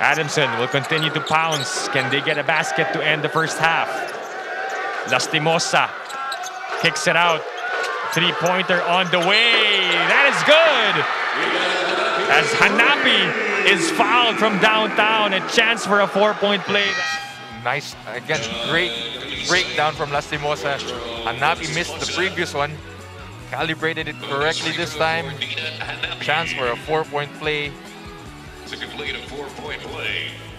Adamson will continue to pounce. Can they get a basket to end the first half? Lastimosa kicks it out. Three-pointer on the way. That is good. As Hanapi is fouled from downtown. A chance for a four-point play. Nice, again, great breakdown from Lastimosa. Hanapi missed the previous one. Calibrated it correctly this time. Chance for a four-point play. To complete a four-point play.